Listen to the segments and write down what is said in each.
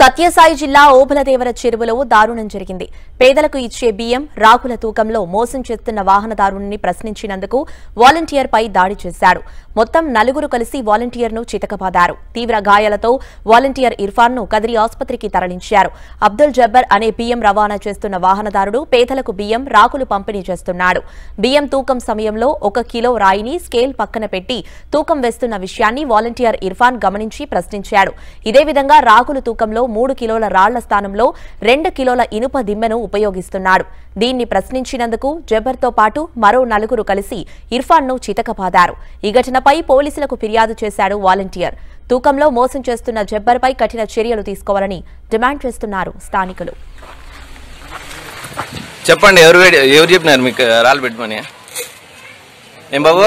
సత్యసాయి జిల్లా ఓబులదేవర చెరువులో దారుణం జరిగింది. పేదలకు ఇచ్చే బియ్యం రాకుల తూకంలో మోసం చేస్తున్న వాహనదారుని ప్రశ్నించినందుకు వాలంటీర్పై దాడి చేశాడు మొత్తం నలుగురు కలిసి వాలంటీర్ను చితకబాదారు. తీవ్ర గాయాలతో వాలంటీర్ ఇర్ఫాన్ను కదిరి ఆసుపత్రికి తరలించారు. అబ్దుల్ జబ్బర్ అనే బియ్యం రవాణా చేస్తున్న వాహనదారుడు పేదలకు బియ్యం రాకులు పంపిణీ చేస్తున్నాడు. బియ్యం తూకం సమయంలో ఒక కిలో రాయిని స్కేల్ పక్కన పెట్టి తూకం వేస్తున్న విషయాన్ని వాలంటీర్ ఇర్ఫాన్ గమనించి ప్రశ్నించాడు. ఇదే విధంగా రాకులు తూకంలో మూడు కిలోల రాళ్ళ స్థానంలో రెండు కిలోల ఇనుప దిమ్మెను ఉపయోగిస్తున్నాడు. దీన్ని ప్రశ్నించినందుకు జబ్బర్తో పాటు మరో నలుగురు కలిసి ఇర్ఫాన్ను చితకపాదారు. ఈ ఘటనపై పోలీసులకు ఫిర్యాదు చేశాడు వాలంటీర్. తూకంలో మోసం చేస్తున్న జబ్బర్పై కఠిన చర్యలు తీసుకోవాలని డిమాండ్ చేస్తున్నారు స్థానికులు. చెప్పండి ఎవరు ఎవరు చెప్పినారు మీకు రాళ్ళు పెట్టమని? ఏం బాబు?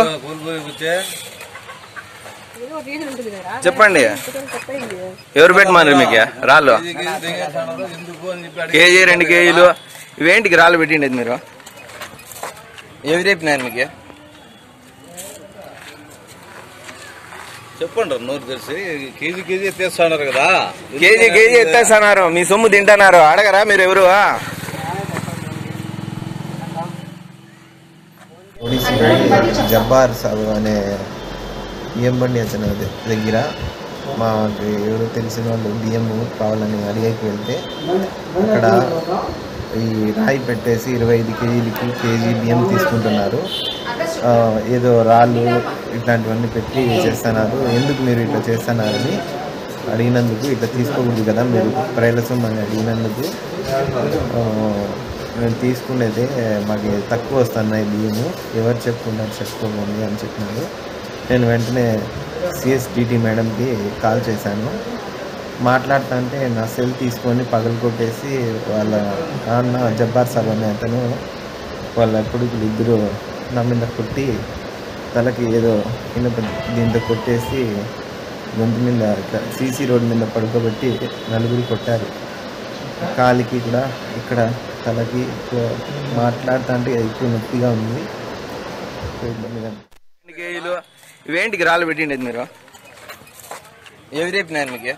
చెప్పండి. ఎవరు పెట్టమన్నారు మీకు? రాళ్ళు. కేజీ రెండు కేజీలు. ఇవేంటికి రాళ్ళు పెట్టిండేది మీరు? ఎవరు చెప్పినారు మీకు? చెప్పండి నోరు తెలిసి కేజీ కేజీ ఎత్తేస్తున్నారు కదా. KG KG ఎత్తేస్తున్నారు. మీ సొమ్ము తింటున్నారు. అడగరా మీరు ఎవరు? జబ్బార్ సాబు అనే బియ్యం బండి అతను దగ్గర. మాకు ఎవరో తెలిసిన వాళ్ళు బియ్యం కావాలని అడిగేకి వెళ్తే అక్కడ ఈ రాయి పెట్టేసి ఇరవై ఐదు కేజీలకి కేజీ బియ్యం తీసుకుంటున్నారు. ఏదో రాళ్ళు ఇట్లాంటివన్నీ పెట్టి చేస్తున్నారు. ఎందుకు మీరు ఇట్లా చేస్తున్నారని అడిగినందుకు ఇట్లా తీసుకోకూడదు కదా మీరు ప్రయలసం అని అడిగినందుకు. మేము తీసుకునేదే మాకు తక్కువ వస్తున్నాయి బియ్యము ఎవరు చెప్పుకున్నారు చెప్పుకోకండి అని చెప్పినారు. నేను వెంటనే సిఎస్డిటి మేడంకి కాల్ చేశాను. మాట్లాడుతుంటే నా సెల్ తీసుకొని పగలు కొట్టేసి వాళ్ళ నాన్న జబ్బార్ సాబ్ అనే అతను వాళ్ళ కొడుకులు ఇద్దరు నా మీద కొట్టి తలకి ఏదో ఇనుప దీంతో కొట్టేసి గొంతు మీద సీసీ రోడ్డు మీద పడుకోబెట్టి నలుగురు కొట్టారు. కాలికి కూడా ఇక్కడ తలకి మాట్లాడుతుంటే ఎక్కువ నొప్పిగా ఉంది. ఇబ్బందిగా ఉంది. రెండు కేజీలు ఇవేంటికి రాళ్ళు పెట్టిండేది మీరు ఎవరు చెప్పినారు మీకు